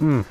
Mm.